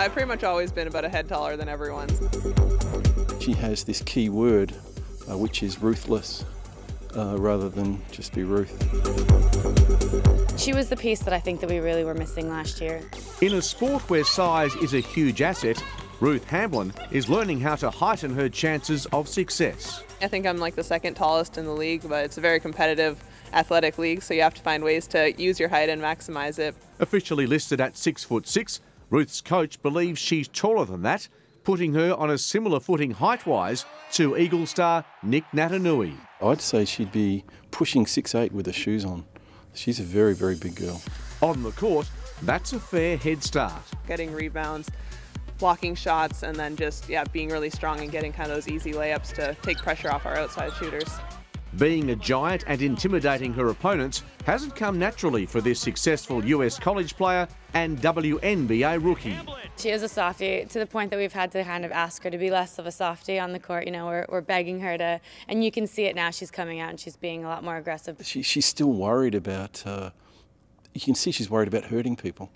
I've pretty much always been about a head taller than everyone. She has this key word, uh, which is ruthless, uh, rather than just be Ruth. She was the piece that I think that we really were missing last year. In a sport where size is a huge asset, Ruth Hamblin is learning how to heighten her chances of success. I think I'm like the second tallest in the league, but it's a very competitive athletic league, so you have to find ways to use your height and maximize it. Officially listed at six foot six, Ruth's coach believes she's taller than that, putting her on a similar footing height-wise to Eagle star Nick Naitanui. I'd say she'd be pushing six eight with her shoes on. She's a very, very big girl. On the court, that's a fair head start. Getting rebounds, blocking shots, and then just yeah, being really strong and getting kind of those easy layups to take pressure off our outside shooters. Being a giant and intimidating her opponents hasn't come naturally for this successful US college player and WNBA rookie. She is a softie to the point that we've had to kind of ask her to be less of a softie on the court. You know, we're, we're begging her to, and you can see it now. She's coming out and she's being a lot more aggressive. She, she's still worried about, uh, you can see she's worried about hurting people.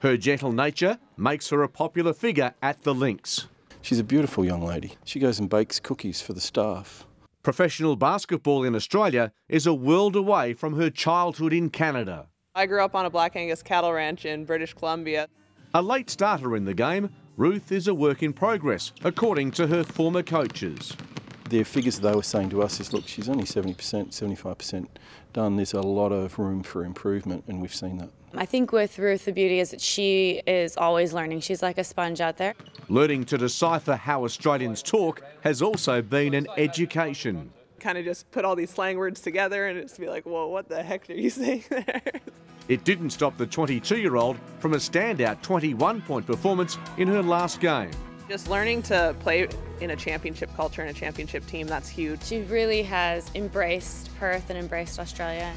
Her gentle nature makes her a popular figure at the Lynx. She's a beautiful young lady. She goes and bakes cookies for the staff. Professional basketball in Australia is a world away from her childhood in Canada. I grew up on a Black Angus cattle ranch in British Columbia. A late starter in the game, Ruth is a work in progress, according to her former coaches. The figures they were saying to us is, look, she's only 70%, 75% done. There's a lot of room for improvement, and we've seen that. I think with Ruth, the beauty is that she is always learning. She's like a sponge out there. Learning to decipher how Australians talk has also been an education. Kind of just put all these slang words together and just be like, whoa, what the heck are you saying there? It didn't stop the 22 year old from a standout 21 point performance in her last game. Just learning to play in a championship culture and a championship team, that's huge. She really has embraced Perth and embraced Australia.